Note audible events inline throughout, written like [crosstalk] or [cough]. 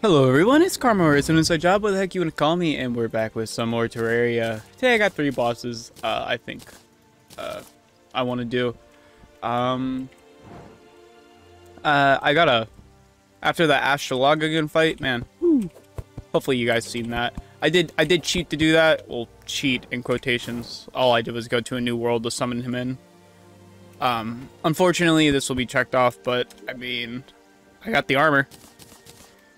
Hello everyone, it's Karma It's an inside job, what the heck you wanna call me, and we're back with some more Terraria. Today I got three bosses, uh, I think, uh, I wanna do. Um, uh, I got a, after the Astrologigan fight, man, whew, hopefully you guys seen that. I did, I did cheat to do that, well, cheat in quotations. All I did was go to a new world to summon him in. Um, unfortunately this will be checked off, but, I mean, I got the armor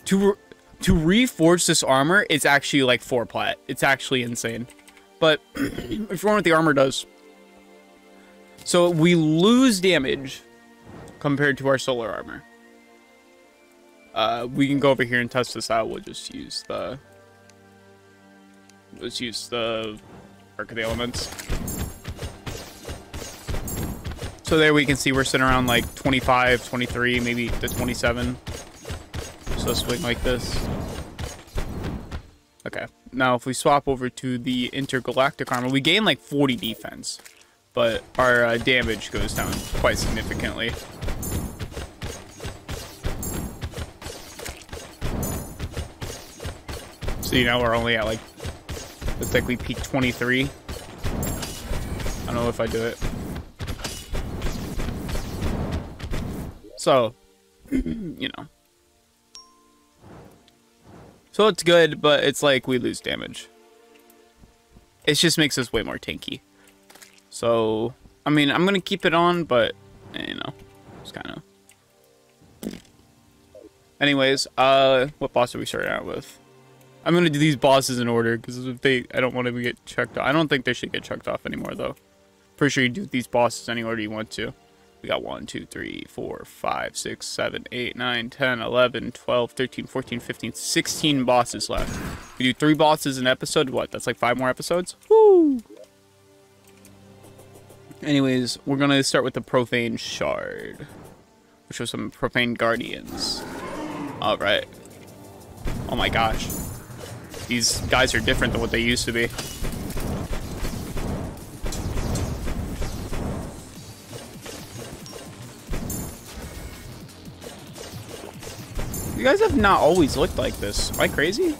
to to reforge this armor, it's actually like four plat. It's actually insane. But [clears throat] if you wonder what the armor does. So we lose damage compared to our solar armor. Uh, we can go over here and test this out. We'll just use the... Let's use the Ark of the Elements. So there we can see we're sitting around like 25, 23, maybe to 27. So swing like this. Okay. Now, if we swap over to the intergalactic armor, we gain like 40 defense, but our uh, damage goes down quite significantly. So, you know, we're only at like, looks like we peak 23. I don't know if I do it. So, [clears throat] you know. So it's good, but it's like we lose damage. It just makes us way more tanky. So, I mean, I'm going to keep it on, but, you know, it's kind of... Anyways, uh, what boss are we starting out with? I'm to do these bosses in order, because if they, I don't want to get checked off. I don't think they should get checked off anymore, though. Pretty sure you do these bosses any order you want to. We got 1, 2, 3, 4, 5, 6, 7, 8, 9, 10, 11, 12, 13, 14, 15, 16 bosses left. We do three bosses an episode. What? That's like five more episodes? Woo! Anyways, we're going to start with the Profane Shard. Which was some Profane Guardians. Alright. Oh my gosh. These guys are different than what they used to be. You guys have not always looked like this. Am I crazy? You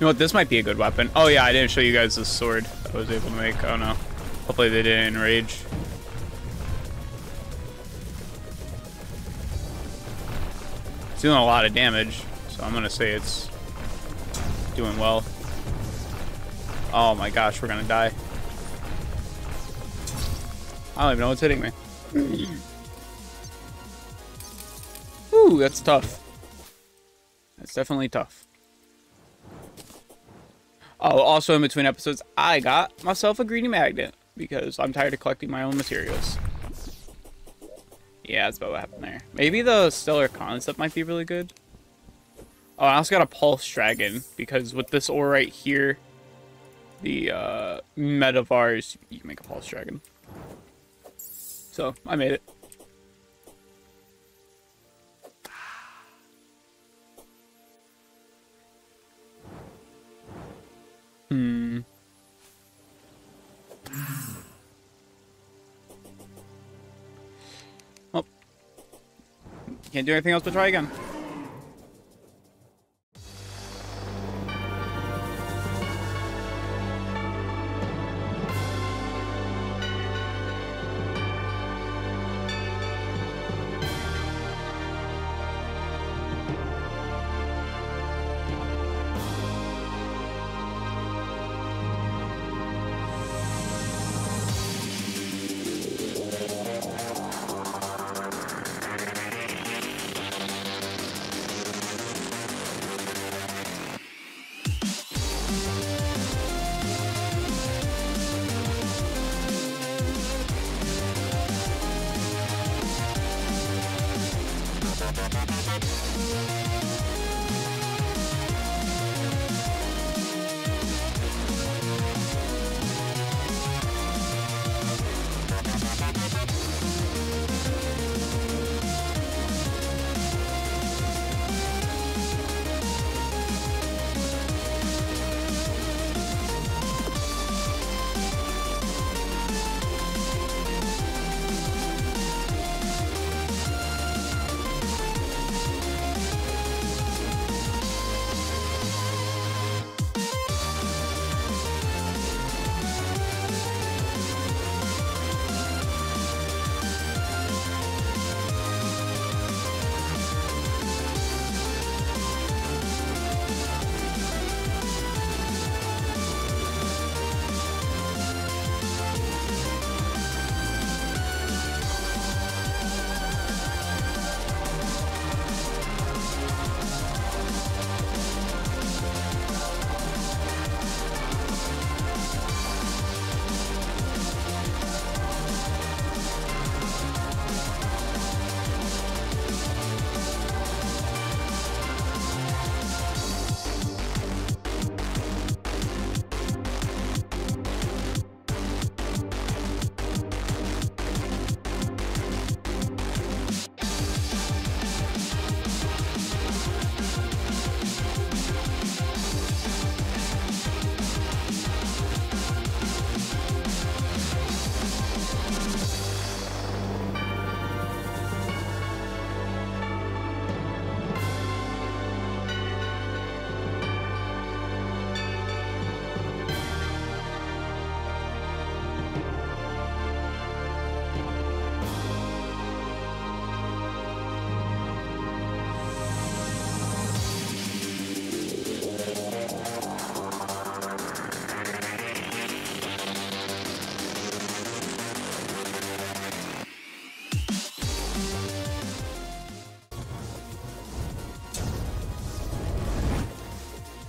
know what? This might be a good weapon. Oh yeah, I didn't show you guys the sword I was able to make. Oh no. Hopefully they didn't enrage. It's doing a lot of damage. So I'm gonna say it's doing well. Oh my gosh, we're gonna die. I don't even know what's hitting me. [clears throat] Ooh, that's tough. That's definitely tough. Oh, also in between episodes, I got myself a greedy magnet because I'm tired of collecting my own materials. Yeah, that's about what happened there. Maybe the stellar concept might be really good. Oh, I also got a Pulse Dragon, because with this ore right here, the uh, Metavars, you can make a Pulse Dragon. So, I made it. Hmm. Well, can't do anything else but try again.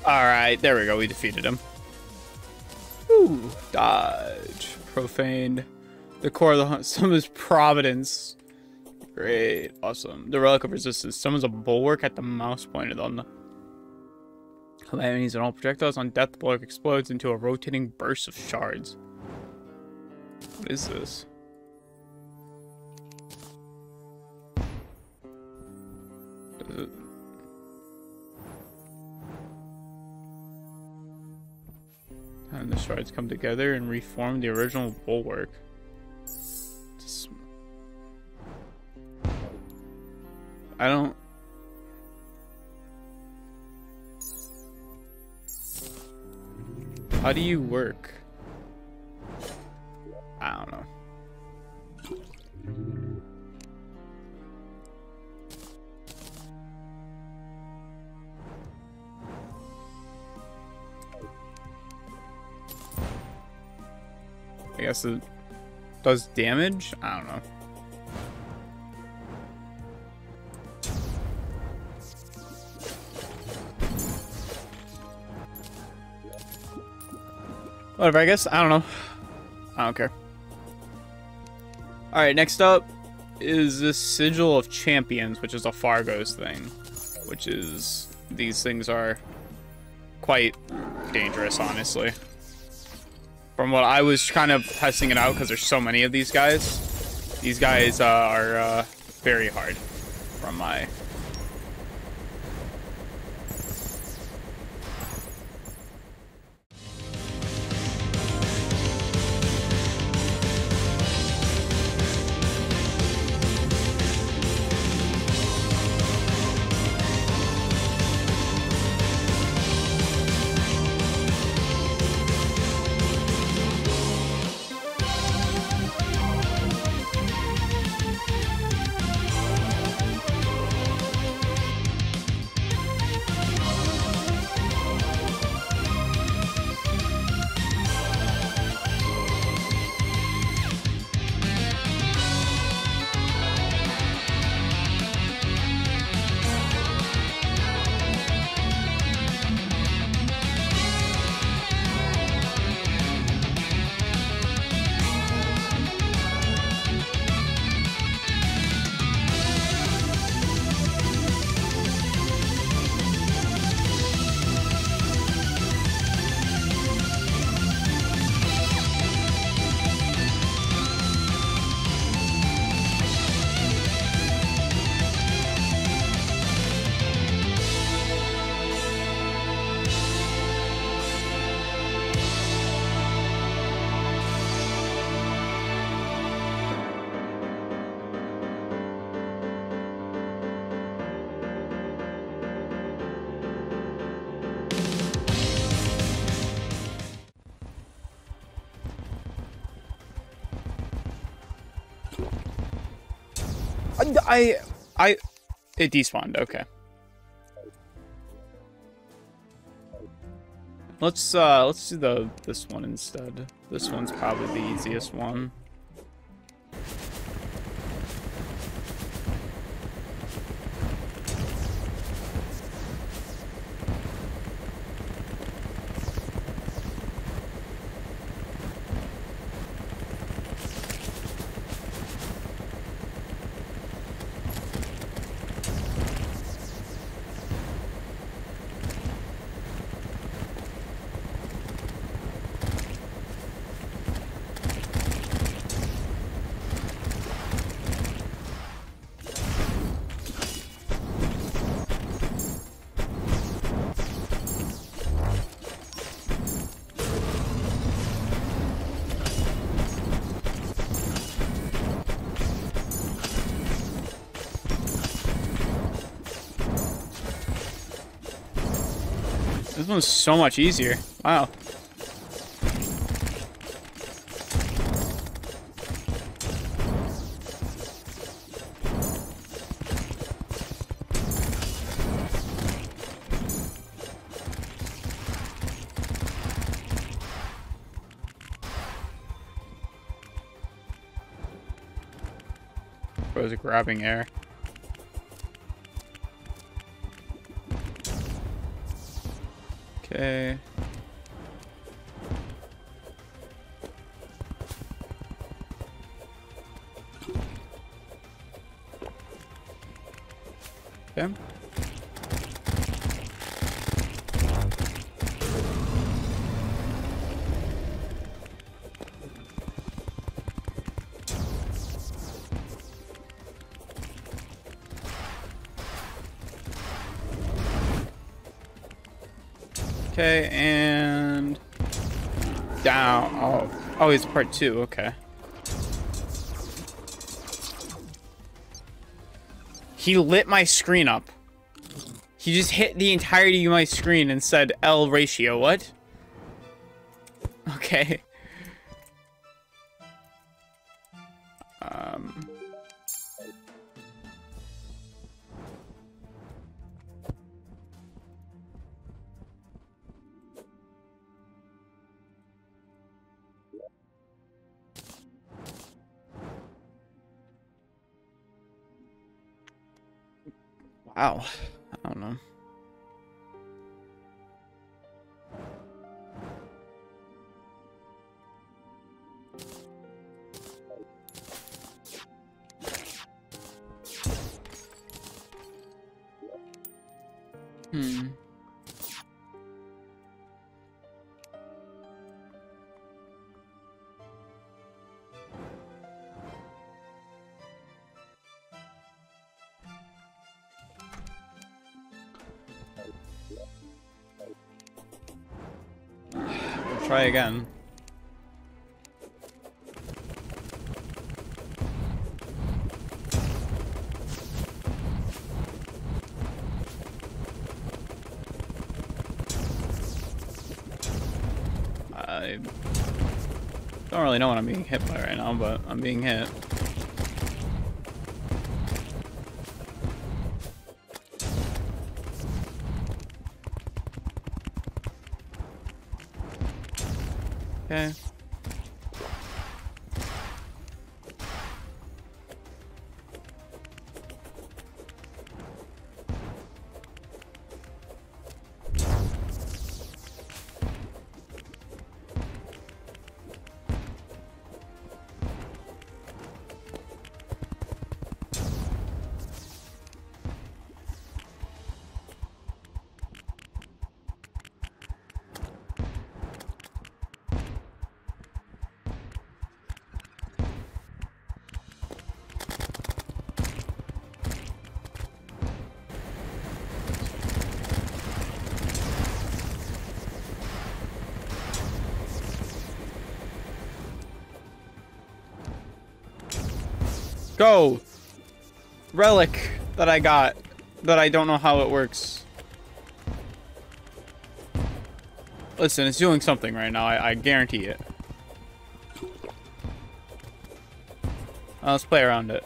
Alright, there we go. We defeated him. Ooh, dodge. Profaned. The core of the hunt. [laughs] Summons Providence. Great. Awesome. The Relic of Resistance. Summons a bulwark at the mouse pointed on the calamities and all projectiles on death. Bulwark explodes into a rotating burst of shards. What is this? Does it... And the shards come together and reform the original bulwark. I don't... How do you work? I don't know. I guess it does damage? I don't know. Whatever, I guess. I don't know. I don't care. Alright, next up is the Sigil of Champions, which is a Fargo's thing. Which is... These things are quite dangerous, honestly. From what I was kind of testing it out, because there's so many of these guys. These guys uh, are uh, very hard from my I, I, it despawned. Okay. Let's uh, let's do the this one instead. This one's probably the easiest one. This one's so much easier. Wow. Was grabbing air. Okay. It's part two. Okay. He lit my screen up. He just hit the entirety of my screen and said L ratio. What? Okay. Um. Wow. Try again. I don't really know what I'm being hit by right now, but I'm being hit. Go! Relic that I got that I don't know how it works. Listen, it's doing something right now. I, I guarantee it. Let's play around it.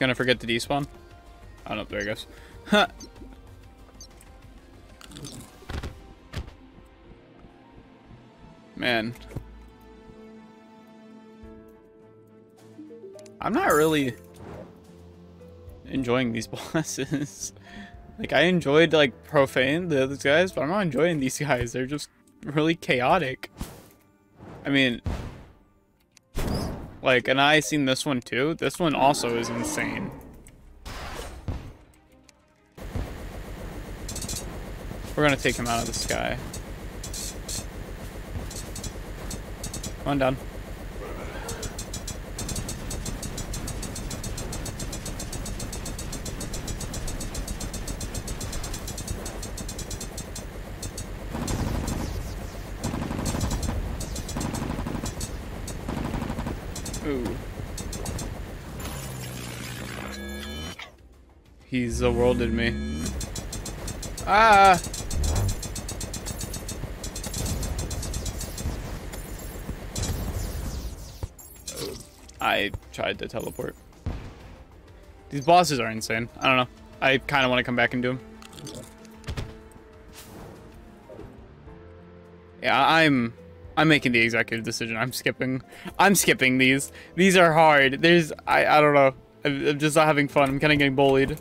Gonna forget to despawn. Oh no, there he goes. [laughs] Man. I'm not really enjoying these [laughs] bosses. like I enjoyed like Profane, the other guys, but I'm not enjoying these guys. They're just really chaotic. I mean, like, and I seen this one too. This one also is insane. We're gonna take him out of the sky. Come on down. He's a worlded me. Ah! I tried to teleport. These bosses are insane. I don't know. I kind of want to come back and do them. Yeah, I'm I'm making the executive decision. I'm skipping. I'm skipping these. These are hard. There's I I don't know. I'm, I'm just not having fun. I'm kind of getting bullied.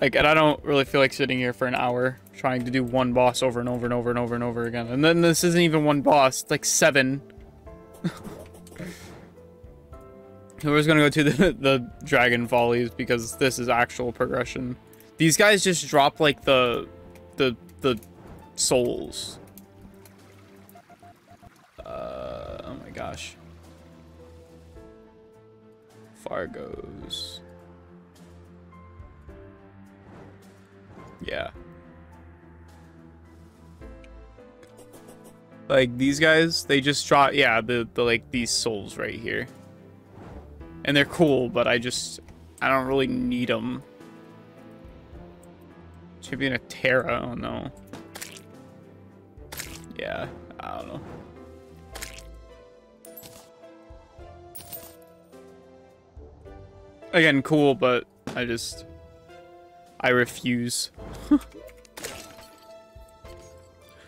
Like, and I don't really feel like sitting here for an hour trying to do one boss over and over and over and over and over again. And then this isn't even one boss. It's like seven. [laughs] We're just gonna go to the, [laughs] the Dragonfollys because this is actual progression. These guys just drop like the the the souls. Uh, oh my gosh. Fargos. Yeah. Like these guys, they just drop yeah, the the like these souls right here. And they're cool, but I just I don't really need them. Should be in a Terra, oh no. Yeah, I don't know. Again, cool, but I just I refuse. [laughs]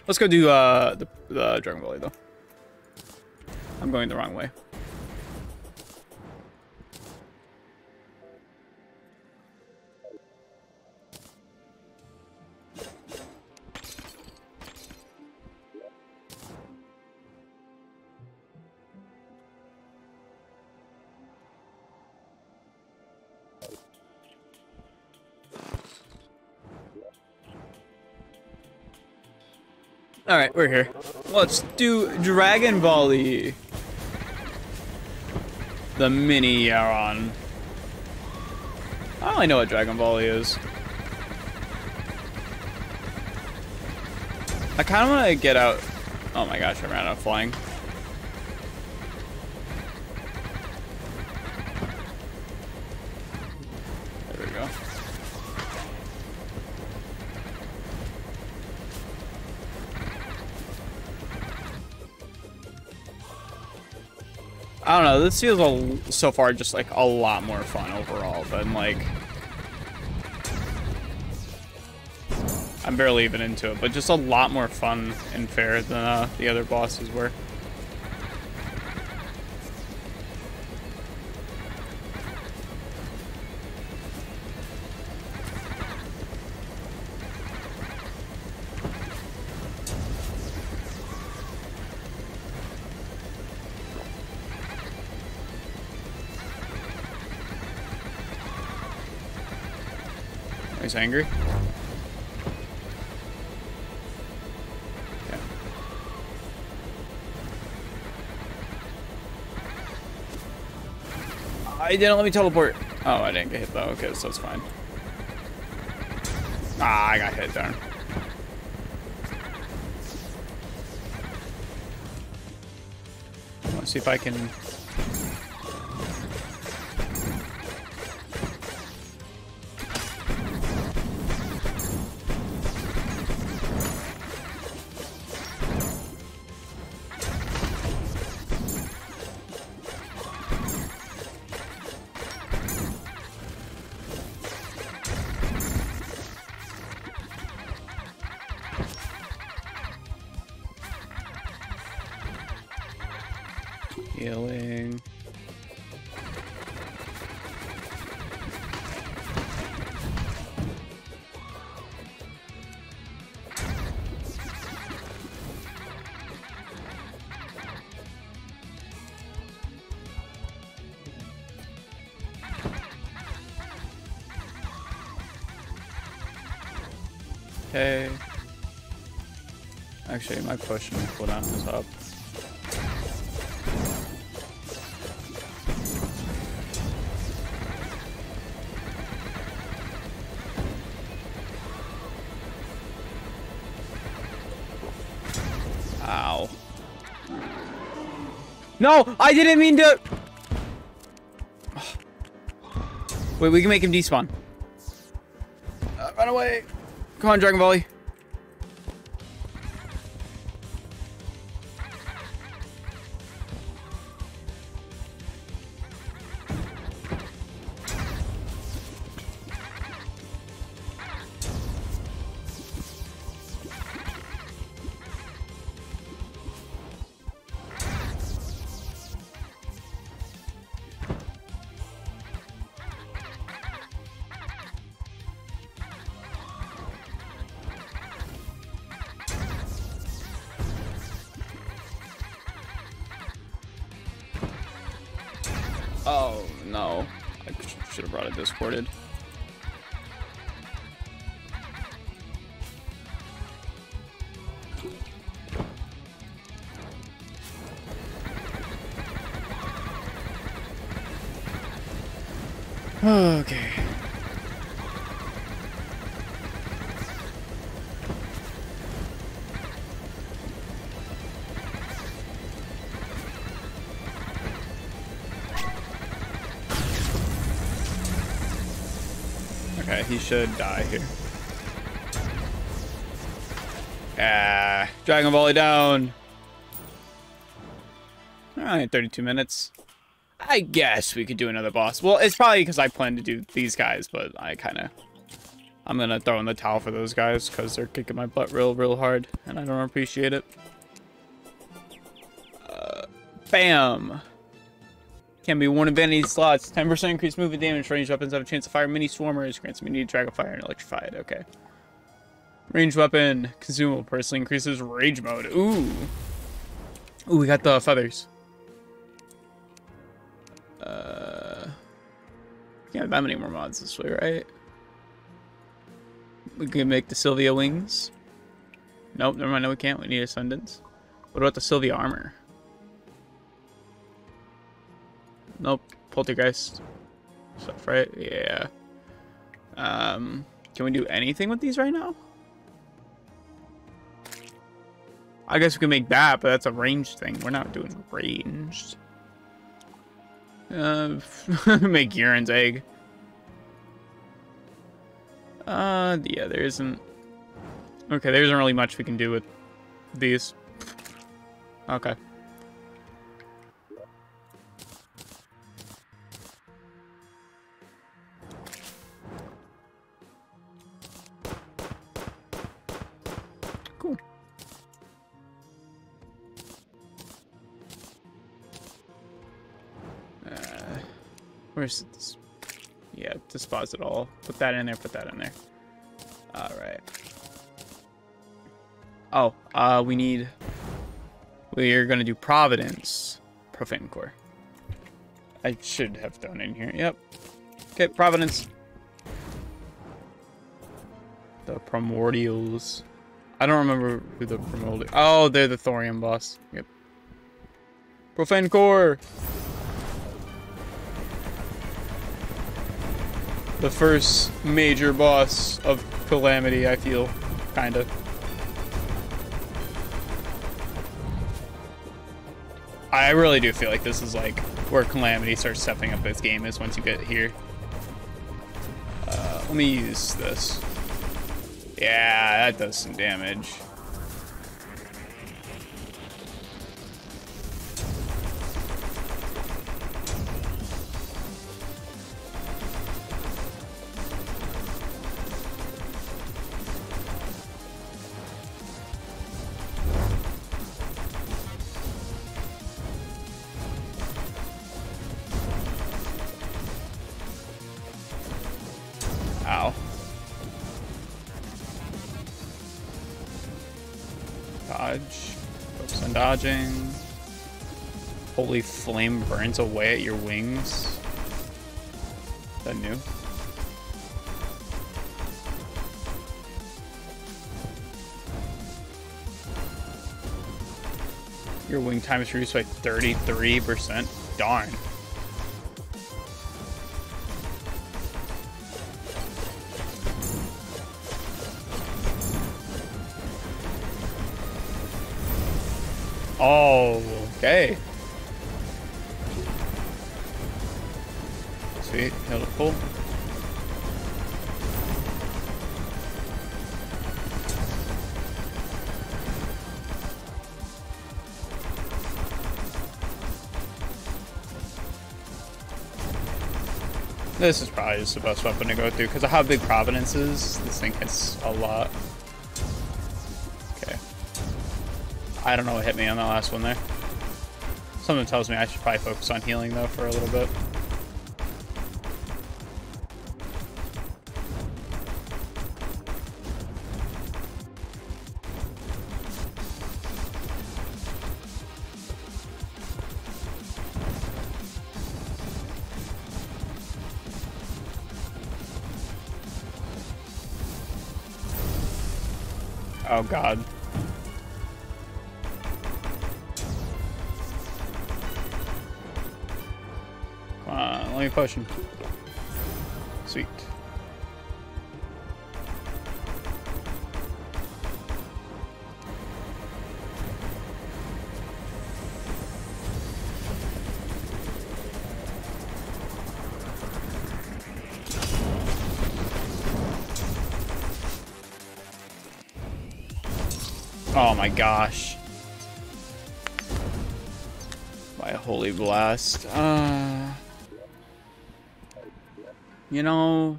Let's go do uh, the, the Dragonfolly, though. I'm going the wrong way. Alright, we're here. Let's do Dragonfolly. The mini Yharon. I don't really know what Dragonfolly is. I kind of want to get out. Oh my gosh, I ran out of flying. Know. This feels a, so far just like a lot more fun overall than like. I'm barely even into it, but just a lot more fun and fair than uh, the other bosses were. He's angry. Okay. I didn't let me teleport. Oh, I didn't get hit though. Okay, so it's fine. Ah, I got hit, darn. Let's see if I can Okay. Actually, my and cooldown is up. No, I didn't mean to. Wait, we can make him despawn. Uh, run away. Come on, Dragonfolly. Okay. Okay, he should die here. Ah, Dragonfolly down. Alright, 32 minutes. I guess we could do another boss. Well, it's probably because I plan to do these guys, but I kind of... I'm going to throw in the towel for those guys because they're kicking my butt real, real hard, and I don't appreciate it. Uh, bam! Can be one of any slots. 10% increased movement damage. Ranged weapons have a chance to fire mini swarmers. Grants immunity to dragon fire and electrified. Okay. Range weapon. Consumable. Personally increases rage mode. Ooh. Ooh, we got the feathers. Uh, can't have that many more mods this way, right? We can make the Sylvia wings. Nope, never mind. No, we can't. We need Ascendants. What about the Sylvia armor? Nope. Polterghast stuff, right? Yeah. Um, can we do anything with these right now? I guess we can make that, but that's a ranged thing. We're not doing ranged. Uh, [laughs] make Urine's egg. Uh, yeah, there isn't... Okay, there isn't really much we can do with these. Okay. Where's this? Yeah, dispose it all. Put that in there, put that in there. Alright. Oh, uh, we need... We're gonna do Providence. Profane Core. I should have thrown in here. Yep. Okay, Providence. The Primordials. I don't remember who the Primordial... Oh, they're the Thorium boss. Yep. Profane Core! The first major boss of Calamity, I feel. Kinda. I really do feel like this is like where Calamity starts stepping up its game is once you get here. Uh, let me use this. Yeah, that does some damage. Dodge. Focus on dodging. Holy flame burns away at your wings. Is that new? Your wing time is reduced by 33%. Darn. Oh, okay. Sweet, held it full. This is probably just the best weapon to go through because of how big Providence is. This thing hits a lot. I don't know what hit me on that last one there. Something tells me I should probably focus on healing, though, for a little bit. Oh god. Let me push him. Sweet. Oh my gosh. My holy blast. Uh, you know,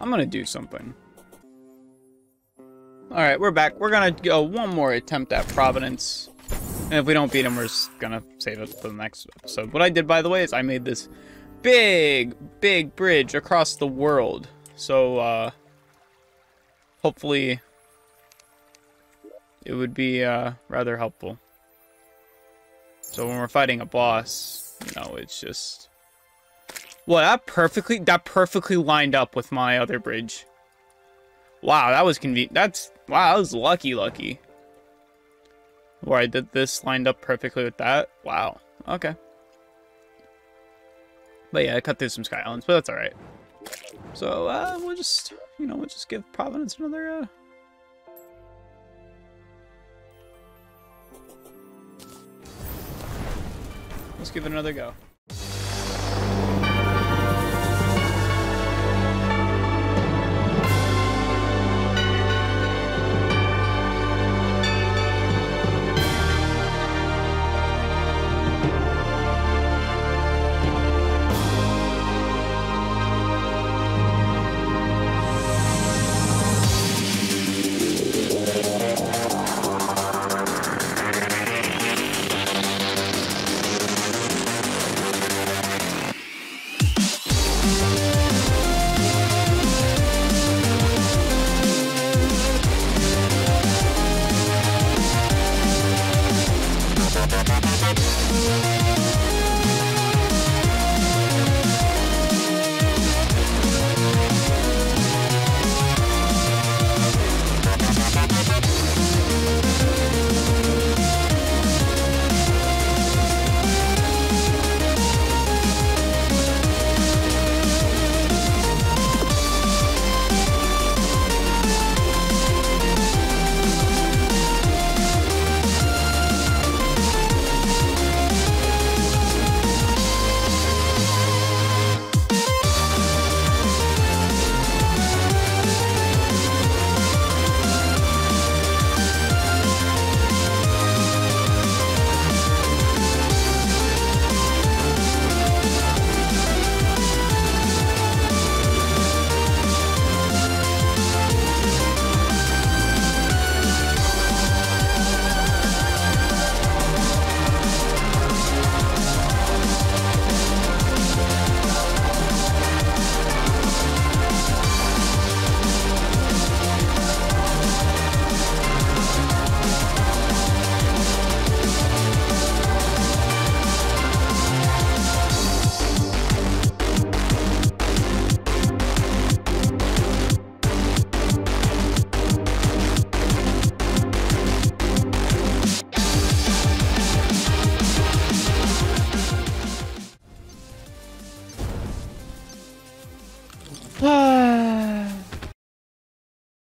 I'm gonna do something. Alright, we're back. We're gonna go one more attempt at Providence. And if we don't beat him, we're just gonna save it for the next episode. What I did, by the way, is I made this big, big bridge across the world. So, uh, hopefully it would be uh, rather helpful. So when we're fighting a boss, you know, it's just... Well, that perfectly, that perfectly lined up with my other bridge. Wow, that was convenient. That's, wow, that was lucky, lucky. Where I did this lined up perfectly with that. Wow, okay. But yeah, I cut through some Sky Islands, but that's alright. So, uh, we'll just, you know, we'll just give Providence another, uh, Let's give it another go.